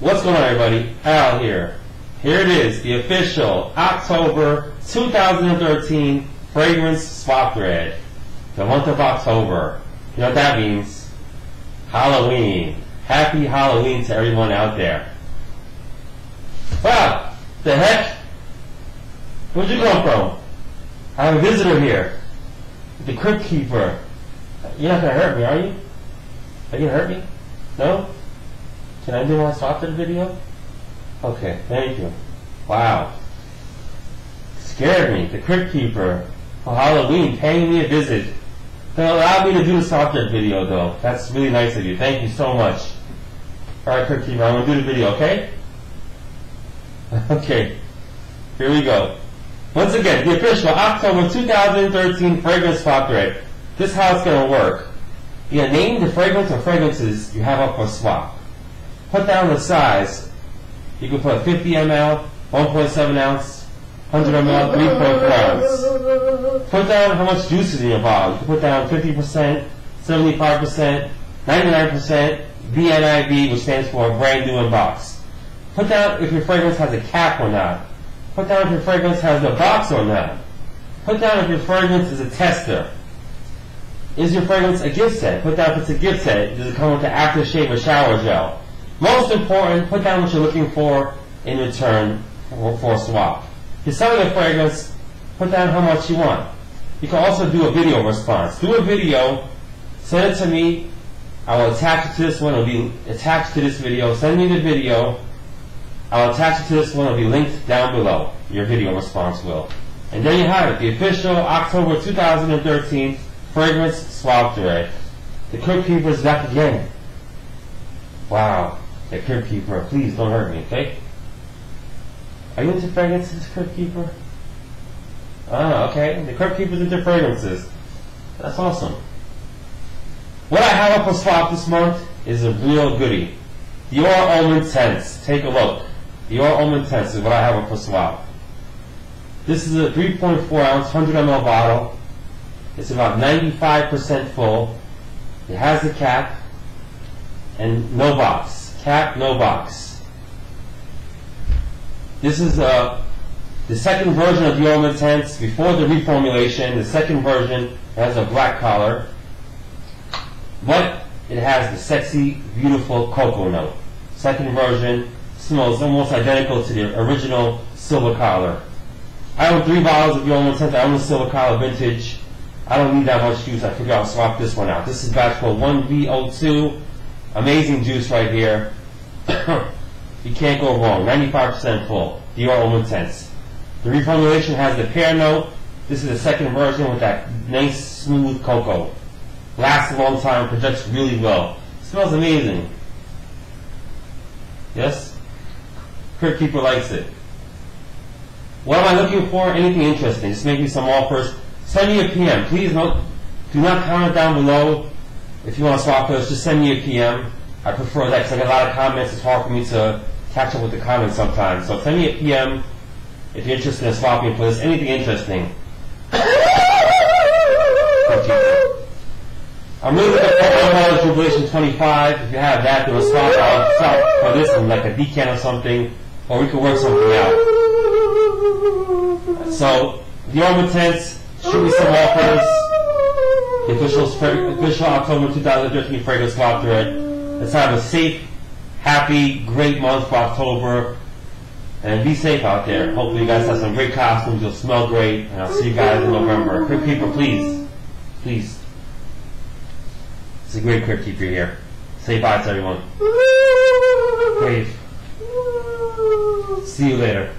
What's going on, everybody? Al here. Here it is, the official October 2013 fragrance swap thread. The month of October. You know what that means? Halloween. Happy Halloween to everyone out there. Wow, the heck? Where'd you come from? I have a visitor here. The crypt keeper. You're not gonna hurt me, are you? Are you gonna hurt me? No? Can I do my video? Okay, thank you. Wow. Scared me. The crypt keeper for Halloween paying me a visit. They allowed me to do the swap thread video though. That's really nice of you. Thank you so much. Alright, crypt keeper, I'm gonna do the video, okay? okay. Here we go. Once again, the official October 2013 fragrance swap thread. This is how it's gonna work. You name the fragrance or fragrances you have up for swap. Put down the size. You can put 50 ml, 1.7 ounce, 100 ml, 3.4 ounce. Put down how much juice is in your bottle. You can put down 50%, 75%, 99%, BNIB, which stands for brand new in box. Put down if your fragrance has a cap or not. Put down if your fragrance has a box or not. Put down if your fragrance is a tester. Is your fragrance a gift set? Put down if it's a gift set. Does it come with an aftershave or shower gel? Most important, put down what you're looking for in return for, for a swap. If you're selling a fragrance, put down how much you want. You can also do a video response. Do a video, send it to me. I will attach it to this one. It'll be attached to this video. Send me the video. I'll attach it to this one. It'll be linked down below. Your video response will. And there you have it. The official October 2013 fragrance swap thread. The Crypt Keeper is back again. Wow. The Crypt Keeper, please don't hurt me, okay? Are you into fragrances, Crypt Keeper? Ah, okay. The Crypt Keeper's into fragrances. That's awesome. What I have up for swap this month is a real goodie. Dior Homme Intense. Take a look. Dior Homme Intense is what I have up for swap. This is a 3.4 ounce, 100 ml bottle. It's about 95% full. It has the cap and no box. Cap, no box. This is uh, the second version of the Homme Intense before the reformulation. The second version has a black collar, but it has the sexy, beautiful cocoa note. Second version smells almost identical to the original silver collar. I own three bottles of the Homme Intense. I own the silver collar vintage. I don't need that much juice. I figure I'll swap this one out. This is batch code 1V02. Amazing juice right here. you can't go wrong. 95% full. Dior Homme Intense. The reformulation has the pear note. This is the second version with that nice smooth cocoa. Lasts a long time, projects really well. Smells amazing. Yes? Crypt Keeper likes it. What am I looking for? Anything interesting. Just make me some offers. Send me a PM. Please don't, do not comment down below if you want to swap those. Just send me a PM. I prefer that because I get a lot of comments. It's hard for me to catch up with the comments sometimes. So send me a PM if you're interested in swapping for this. Anything interesting. I'm really looking for Amouage Jubilation 25. If you have that, do a swap. I'll swap for this one, like a decan or something, or we could work something out. So, the Intense, shoot me some offers. The official, official October 2013 fragrance swap thread. Let's have a safe, happy, great month for October. And be safe out there. Hopefully you guys have some great costumes. You'll smell great. And I'll see you guys in November. Crypt Keeper, please. Please. It's a great Crypt Keeper here. Say bye to everyone. Brave. See you later.